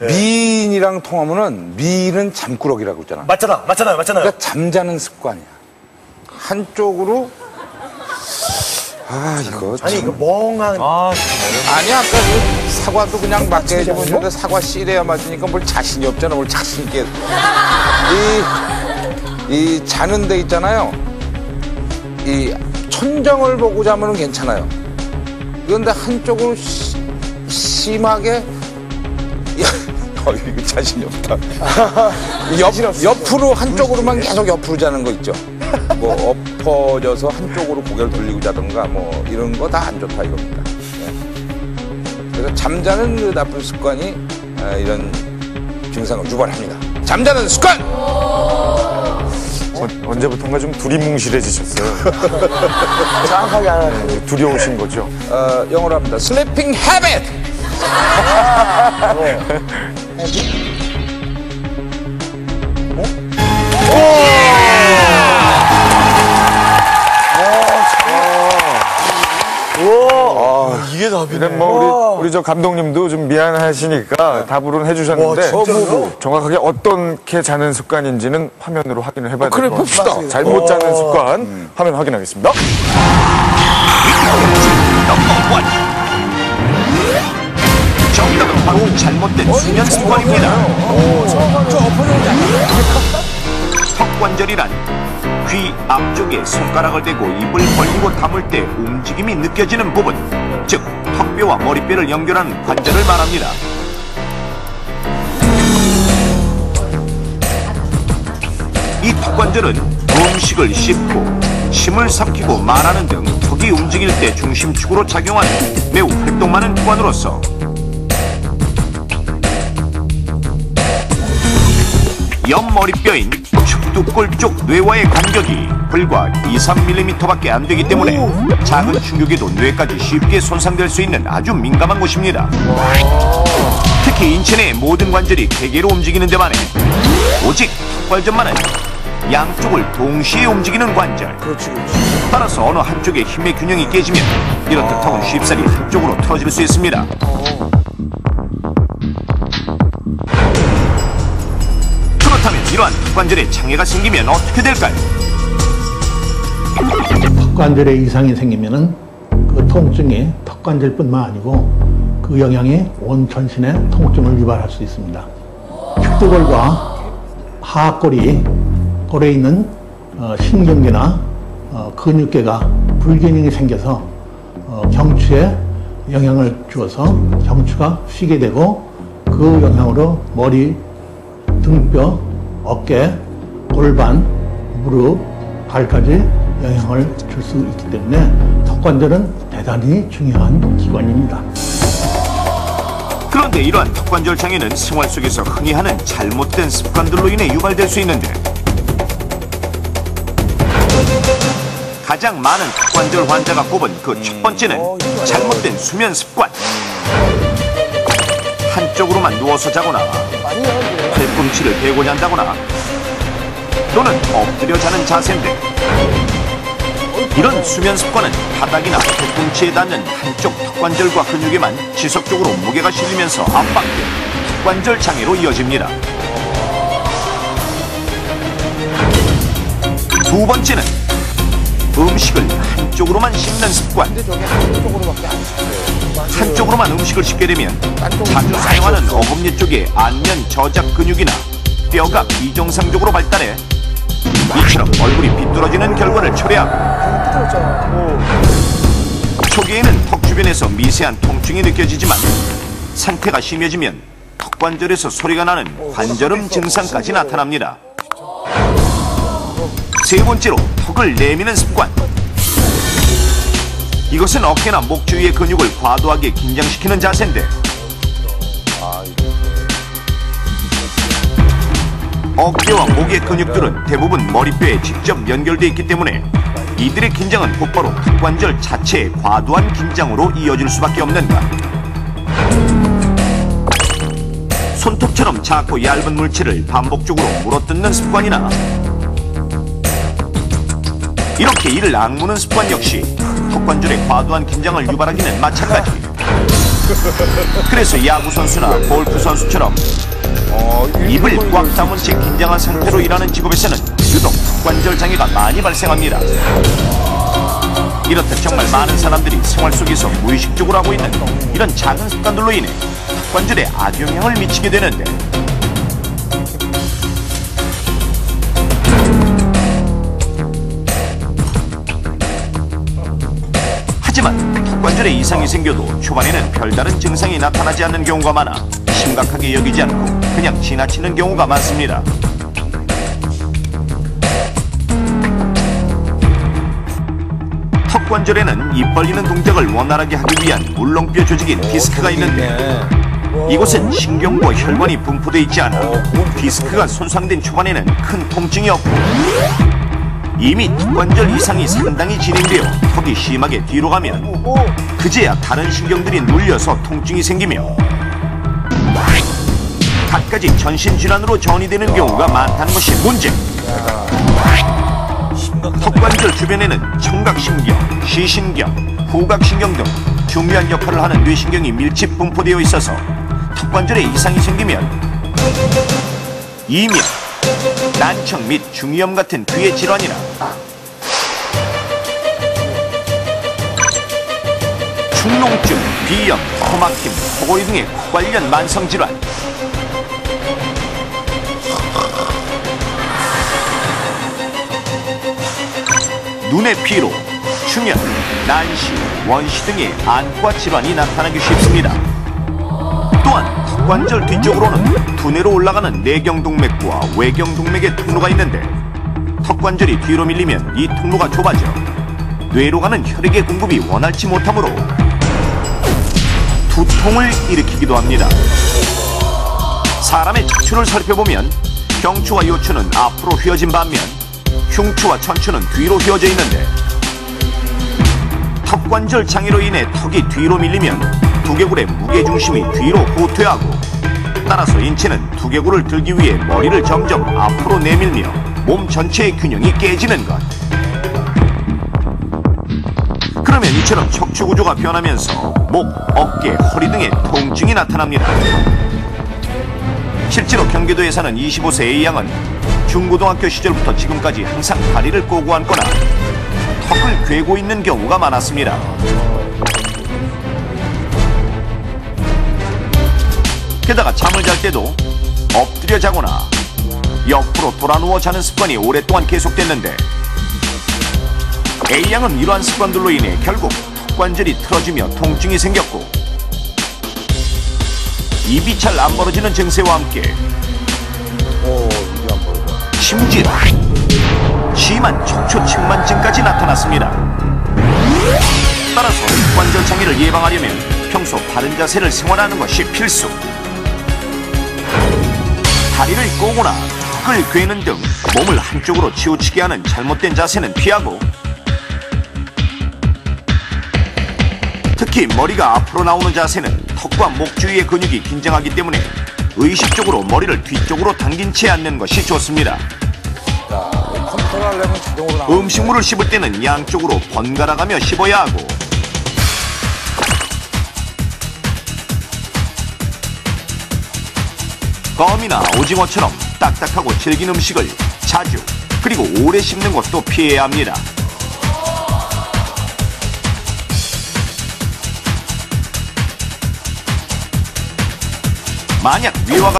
미인이랑 통하면은 미인은 잠꾸러기라고 있잖아. 맞잖아, 맞잖아요, 맞잖아요. 그러니까 잠자는 습관이야. 한쪽으로 아 이거 아니, 참. 그 멍한. 아니 아까 그 사과도 그냥 맞게 해주면 좋은데 사과 씨래야 맞으니까 뭘 자신이 없잖아. 뭘 자신 있게 이, 이 자는 데 있잖아요. 이 천정을 보고 자면 은 괜찮아요. 그런데 한쪽으로 시- 심하게 야, 어, 이거 자신이 없다. 옆, 옆으로 한쪽으로만 계속 옆으로 자는 거 있죠. 뭐 엎어져서 한쪽으로 고개를 돌리고 자던가 뭐 이런 거 다 안 좋다 이겁니다. 예. 그래서 잠자는 그 나쁜 습관이 아, 이런 증상을 유발합니다. 잠자는 습관! 어, 언제부턴가 좀 두리뭉실해지셨어요. 정확하게 알아요. 네, 두려우신 거죠. 어, 영어로 합니다. Sleeping habit! 이게 답이네. 뭐 우리, 우리 저 감독님도 좀 미안하시니까 답으로는 해주셨는데 와? 정확하게 어떻게 자는 습관인지는 화면으로 확인을 해봐야 그래, 될것 같아요. 봅시다. 잘못 자는 습관 화면 확인하겠습니다. 잘못된 수면 습관입니다. 턱 관절이란 귀 앞쪽에 손가락을 대고 입을 벌리고 담을 때 움직임이 느껴지는 부분, 즉 턱뼈와 머리뼈를 연결하는 관절을 말합니다. 이 턱관절은 음식을 씹고 침을 삼키고 말하는 등 턱이 움직일 때 중심축으로 작용하는 매우 활동 많은 기관으로서 옆머리뼈인 축두골 쪽 뇌와의 간격이 불과 2, 3mm밖에 안 되기 때문에 작은 충격에도 뇌까지 쉽게 손상될 수 있는 아주 민감한 곳입니다. 특히 인체 내 모든 관절이 개개로 움직이는 데만에 오직 턱관절만은 양쪽을 동시에 움직이는 관절. 따라서 어느 한쪽의 힘의 균형이 깨지면 이렇듯 턱은 쉽사리 한쪽으로 틀어질 수 있습니다. 이러한 턱관절에 장애가 생기면 어떻게 될까요? 턱관절에 이상이 생기면은 그 통증이 턱관절뿐만 아니고 그 영향이 온 전신의 통증을 유발할 수 있습니다. 축두골과 하악골이 골에 있는 어, 신경계나 어, 근육계가 불균형이 생겨서 어, 경추에 영향을 주어서 경추가 쉬게 되고 그 영향으로 머리, 등뼈, 어깨, 골반, 무릎, 발까지 영향을 줄 수 있기 때문에 턱관절은 대단히 중요한 기관입니다. 그런데 이러한 턱관절 장애는 생활 속에서 흔히 하는 잘못된 습관들로 인해 유발될 수 있는데 가장 많은 턱관절 환자가 꼽은 그 첫 번째는 잘못된 수면 습관 한쪽으로만 누워서 자거나 팔꿈치를 대고 잔다거나 또는 엎드려 자는 자세인데 이런 수면 습관은 바닥이나 팔꿈치에 닿는 한쪽 턱관절과 근육에만 지속적으로 무게가 실리면서 압박돼 턱관절 장애로 이어집니다. 두 번째는 음식을 한쪽으로만 씹는 습관. 한쪽으로 만 음식을 씹게 되면 자주 사용하는 어금니 쪽의 안면 저작 근육이나 뼈가 비정상적으로 발달해 이처럼 얼굴이 비뚤어지는 결과를 초래하고 초기에는 턱 주변에서 미세한 통증이 느껴지지만 상태가 심해지면 턱 관절에서 소리가 나는 관절음 증상까지 나타납니다. 세 번째로 턱을 내미는 습관. 이것은 어깨나 목 주위의 근육을 과도하게 긴장시키는 자세인데 어깨와 목의 근육들은 대부분 머리뼈에 직접 연결되어 있기 때문에 이들의 긴장은 곧바로 턱관절 자체의 과도한 긴장으로 이어질 수밖에 없는가. 손톱처럼 작고 얇은 물체를 반복적으로 물어뜯는 습관이나 이렇게 이를 악무는 습관 역시 턱관절의 과도한 긴장을 유발하기는 마찬가지. 그래서 야구 선수나 골프 선수처럼 어, 입을 꽉 다문 채 긴장한 상태로 일하는 직업에서는 유독 턱관절 장애가 많이 발생합니다. 이렇듯 정말 많은 사람들이 생활 속에서 무의식적으로 하고 있는 이런 작은 습관들로 인해 턱관절에 악영향을 미치게 되는데 턱관절에 이상이 생겨도 초반에는 별다른 증상이 나타나지 않는 경우가 많아 심각하게 여기지 않고 그냥 지나치는 경우가 많습니다. 턱 관절에는 입 벌리는 동작을 원활하게 하기 위한 울렁뼈 조직인 디스크가 있는데 이곳은 신경과 혈관이 분포돼 있지 않아 디스크가 손상된 초반에는 큰 통증이 없고 이미 턱관절 이상이 상당히 진행되어 턱이 심하게 뒤로 가면 그제야 다른 신경들이 눌려서 통증이 생기며 갖가지 전신 질환으로 전이되는 경우가 많다는 것이 문제. 턱관절 주변에는 청각신경, 시신경, 후각신경 등 중요한 역할을 하는 뇌신경이 밀집 분포되어 있어서 턱관절에 이상이 생기면 이명, 난청 및 중이염 같은 귀의 질환이나 축농증, 비염, 코막힘, 코골이 등의 코 관련 만성 질환 눈의 피로, 충혈, 난시, 원시 등의 안과 질환이 나타나기 쉽습니다. 또한 턱관절 뒤쪽으로는 두뇌로 올라가는 내경동맥과 외경동맥의 통로가 있는데 턱관절이 뒤로 밀리면 이 통로가 좁아져 뇌로 가는 혈액의 공급이 원활치 못하므로 두통을 일으키기도 합니다. 사람의 척추를 살펴보면 경추와 요추는 앞으로 휘어진 반면 흉추와 천추는 뒤로 휘어져 있는데 턱관절 장애로 인해 턱이 뒤로 밀리면 두개골의 무게중심이 뒤로 후퇴하고 따라서 인체는 두개골을 들기 위해 머리를 점점 앞으로 내밀며 몸 전체의 균형이 깨지는 것. 그러면 이처럼 척추 구조가 변하면서 목, 어깨, 허리 등의 통증이 나타납니다. 실제로 경기도에서는 25세 A양은 중고등학교 시절부터 지금까지 항상 다리를 꼬고 앉거나 턱을 괴고 있는 경우가 많았습니다. 게다가 잠을 잘 때도 엎드려 자거나 옆으로 돌아 누워 자는 습관이 오랫동안 계속됐는데 A양은 이러한 습관들로 인해 결국 턱관절이 틀어지며 통증이 생겼고 입이 잘 안 벌어지는 증세와 함께 심지어 심한 척추 측만증까지 나타났습니다. 따라서 턱관절 장애를 예방하려면 평소 바른 자세를 생활하는 것이 필수. 다리를 꼬거나 턱을 괴는 등 몸을 한쪽으로 치우치게 하는 잘못된 자세는 피하고 특히 머리가 앞으로 나오는 자세는 턱과 목 주위의 근육이 긴장하기 때문에 의식적으로 머리를 뒤쪽으로 당긴 채 앉는 것이 좋습니다. 음식물을 씹을 때는 양쪽으로 번갈아 가며 씹어야 하고 껌이나 오징어처럼 딱딱하고 질긴 음식을 자주 그리고 오래 씹는 것도 피해야 합니다. 만약 위와